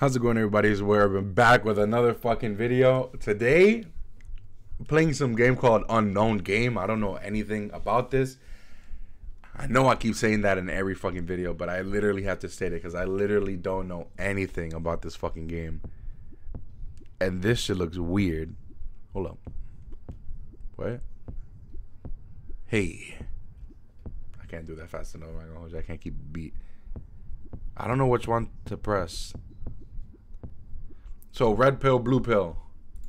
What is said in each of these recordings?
How's it going, everybody? It's Urban back with another fucking video. Today, playing some game called Unknown Game. I don't know anything about this. I know I keep saying that in every fucking video, but I literally have to state it because I literally don't know anything about this fucking game. And this shit looks weird. Hold up. What? Hey. I can't do that fast enough. I can't keep beat. I don't know which one to press. So red pill, blue pill.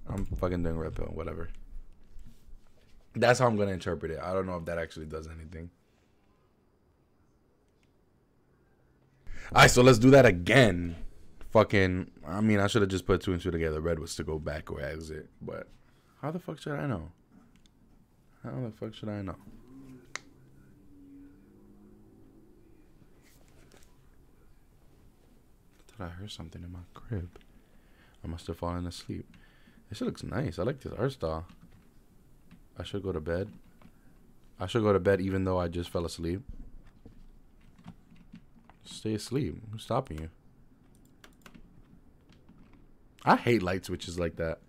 I'm fucking doing red pill, whatever. That's how I'm gonna interpret it. I don't know if that actually does anything. Alright, so let's do that again. Fucking, I mean, I should have just put two and two together. Red was to go back or exit, but how the fuck should I know? How the fuck should I know? I thought I heard something in my crib. I must have fallen asleep. This looks nice. I like this art style. I should go to bed. I should go to bed even though I just fell asleep. Stay asleep. Who's stopping you? I hate light switches like that.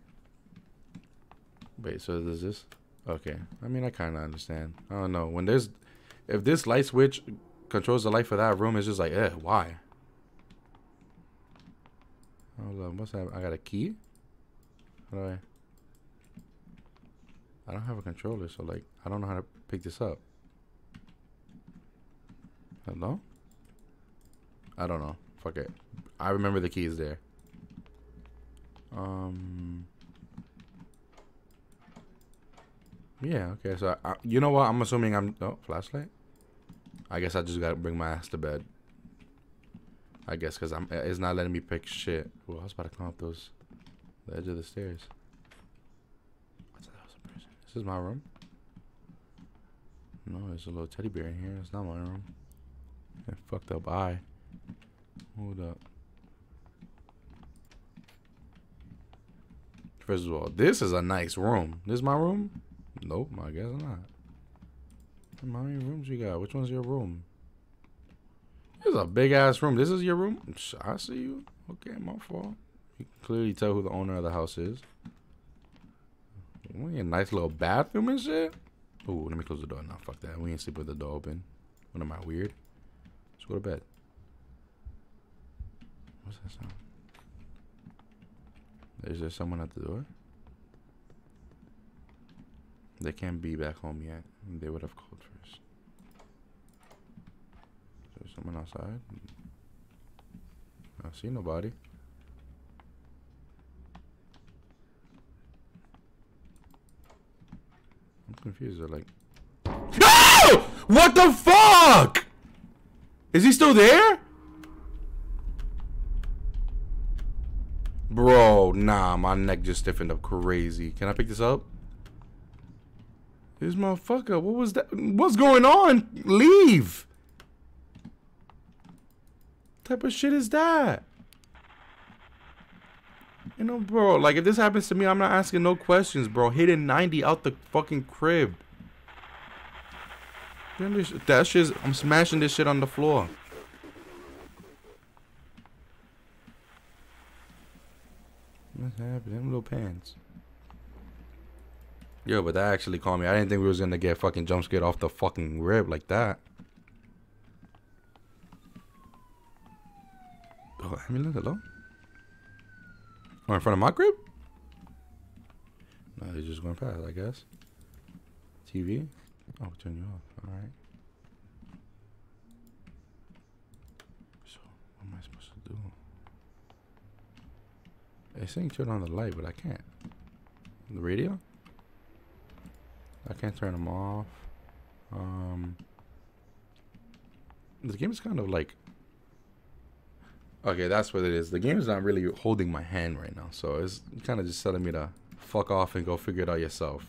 Wait, so there's this? Okay. I mean, I kind of understand. I don't know. When there's... If this light switch controls the light for that room, it's just like, eh, why? Hold on, what's that? I got a key? How do I... I don't have a controller, so like, I don't know how to pick this up. Hello? I don't know. Fuck it. I remember the keys there. Um... Yeah, okay, so I, you know what? I'm assuming I'm... Oh, flashlight? I guess I just gotta bring my ass to bed. I guess because I'm it's not letting me pick shit. Well, I was about to climb up those the edge of the stairs. What's that? Some person. This is my room. No, there's a little teddy bear in here. It's not my room. Yeah, fucked up eye. Hold up. First of all, this is a nice room. This is my room? Nope, I guess not. How many rooms you got? Which one's your room? This is a big ass room. This is your room? I see you. Okay, my fault. You can clearly tell who the owner of the house is. We a nice little bathroom and shit. Ooh, let me close the door. Nah, fuck that. We ain't sleep with the door open. What am I, weird? Let's go to bed. What's that sound? Is there someone at the door? They can't be back home yet. They would have called first someone outside? I see nobody. I'm confused. Like, oh! What the fuck? Is he still there? Bro, nah, my neck just stiffened up crazy. Can I pick this up? This motherfucker, what was that? What's going on? Leave type of shit is that? You know, bro, like if this happens to me, I'm not asking no questions, bro. Hitting 90 out the fucking crib. That shit, I'm smashing this shit on the floor. What's happening? Little pants. Yo, but that actually caught me. I didn't think we was gonna get fucking jump scared off the fucking rib like that. Oh, ambulance, hello? Oh, in front of my crib? No, they're just going past, I guess. TV? Oh, turn you off. Alright. So, what am I supposed to do? It's saying turn on the light, but I can't. The radio? I can't turn them off. Um, this game is kind of like Okay, that's what it is. The game is not really holding my hand right now, so it's kind of just telling me to fuck off and go figure it out yourself.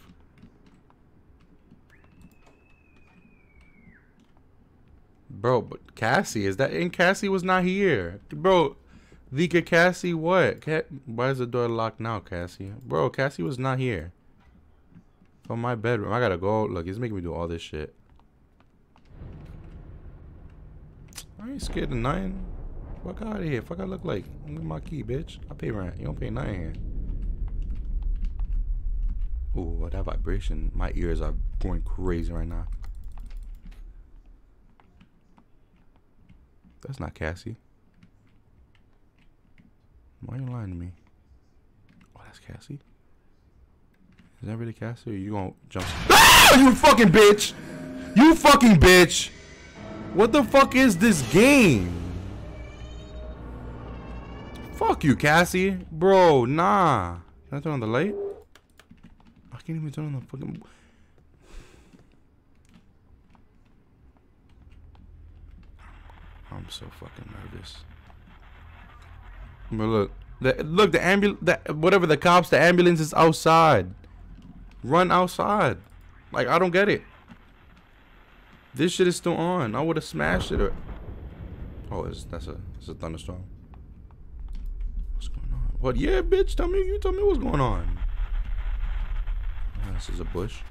Bro, but Cassie, is that and Cassie was not here. Bro, Vika Cassie, what? why is the door locked now, Cassie? Bro, Cassie was not here. From my bedroom. I gotta go. Look, he's making me do all this shit. I ain't scared of nothing. Fuck out of here. Fuck I look like. At my key, bitch. I pay rent. You don't pay nothing here. Ooh, that vibration. My ears are going crazy right now. That's not Cassie. Why are you lying to me? Oh, that's Cassie? Is that really Cassie or you gonna jump? Ah! You fucking bitch! You fucking bitch! What the fuck is this game? Fuck you, Cassie. Bro, nah. Can I turn on the light? I can't even turn on the fucking... I'm so fucking nervous. But look, the, look, the ambulance, whatever the cops, the ambulance is outside. Run outside. Like, I don't get it. This shit is still on. I would have smashed it. Or... Oh, it's, that's a, a thunderstorm. What? Yeah, bitch. Tell me. You tell me what's going on. This is a bush.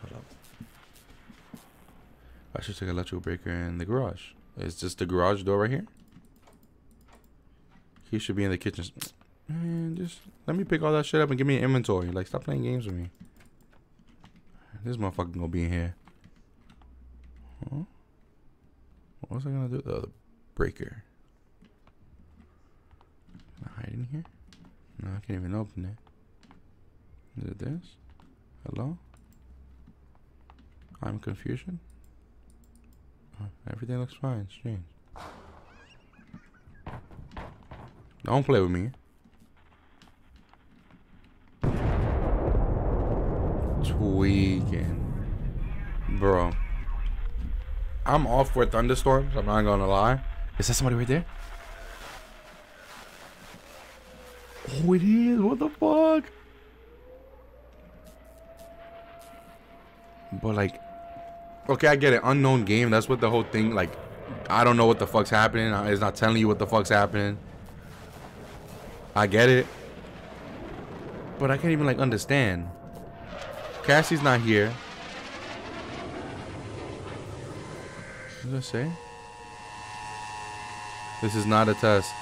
Hold up. I should take a electrical breaker in the garage. Is this the garage door right here? He should be in the kitchen. Man, just let me pick all that shit up and give me an inventory. Like, stop playing games with me. This motherfucker gonna be in here. Huh? What was I gonna do? The breaker. Can I hide in here? No, I can't even open it. Is it this? Hello? I'm confusion? Oh, everything looks fine. Strange. Don't play with me. Tweaking. Bro. I'm off for thunderstorms. I'm not gonna lie. Is that somebody right there? Oh, it is. What the fuck? But like, okay, I get it. Unknown game. That's what the whole thing. Like, I don't know what the fuck's happening. It's not telling you what the fuck's happening. I get it. But I can't even like understand. Cassie's not here. What does it say? This is not a test.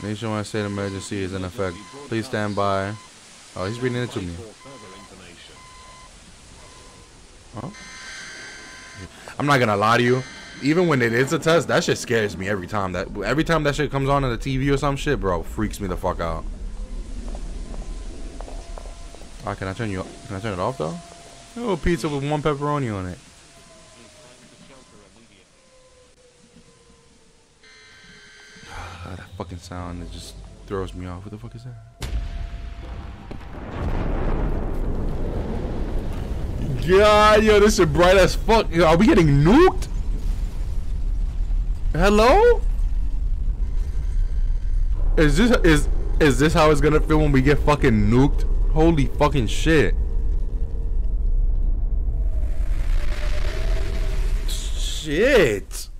Nationwide state emergency is in effect. Please stand by. Oh, he's reading it to me. Oh. I'm not gonna lie to you. Even when it is a test, that shit scares me every time. That every time that shit comes on on the TV or some shit, bro, freaks me the fuck out. Oh, can I turn you? Can I turn it off though? Oh, pizza with one pepperoni on it. that fucking sound it just throws me off. What the fuck is that? God, yo, this is bright as fuck. Yo, are we getting nuked? Hello? Is this is is this how it's gonna feel when we get fucking nuked? Holy fucking shit. Shit.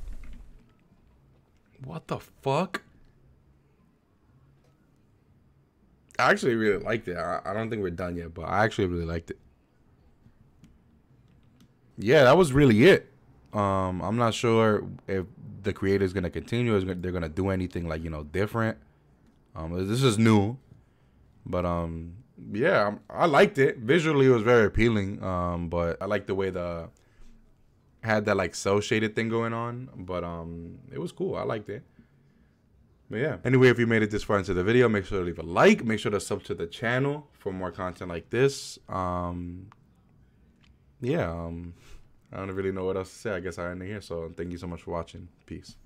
What the fuck? I actually really liked it. I, I don't think we're done yet, but I actually really liked it yeah, that was really it. Um, I'm not sure if the creator is gonna continue. Or they're gonna do anything like you know different. Um, this is new, but um, yeah, I liked it. Visually, it was very appealing. Um, but I like the way the had that like cel shaded thing going on. But um, it was cool. I liked it. But yeah. Anyway, if you made it this far into the video, make sure to leave a like. Make sure to sub to the channel for more content like this. Um, yeah, um, I don't really know what else to say. I guess I end it here. So thank you so much for watching. Peace.